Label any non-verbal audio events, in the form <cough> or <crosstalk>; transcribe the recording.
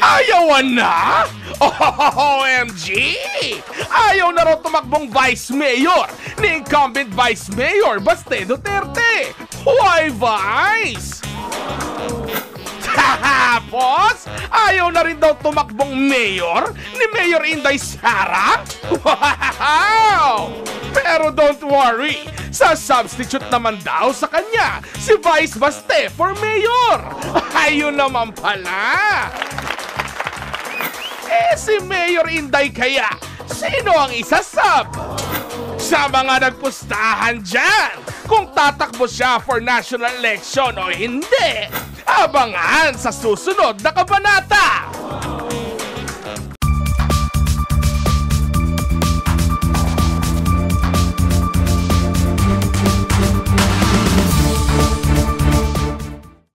Ayawan na? <laughs> OMG! Ayaw na raw tumakbong Vice Mayor ni incumbent Vice Mayor Baste Duterte. Why Vice? <laughs> Tapos, ayaw na rin daw tumakbong mayor ni Mayor Inday Sara? Wow! Pero don't worry, sa substitute naman daw sa kanya, si Vice Baste for mayor. <laughs> Ayun naman pala. Eh, si Mayor Inday kaya, sino ang isasab? Sa mga nagpustahan dyan, kung tatakbo siya for national election o hindi, abangan sa susunod na kabanata!